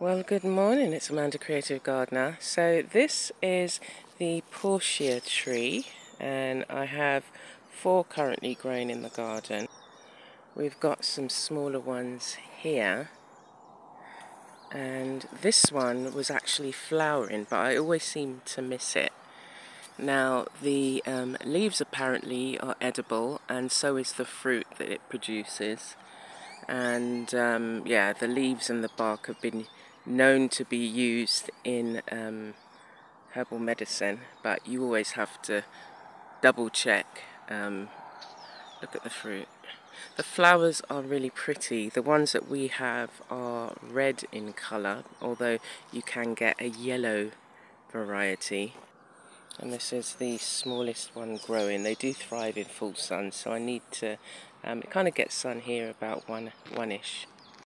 Well, good morning. It's Amanda Creative Gardener. So this is the Portia tree and I have four currently growing in the garden. We've got some smaller ones here and this one was actually flowering but I always seem to miss it. Now the um, leaves apparently are edible and so is the fruit that it produces and um, yeah the leaves and the bark have been known to be used in um, herbal medicine, but you always have to double check. Um, look at the fruit. The flowers are really pretty. The ones that we have are red in colour, although you can get a yellow variety. And this is the smallest one growing. They do thrive in full sun, so I need to, um, it kind of gets sun here about one, one-ish.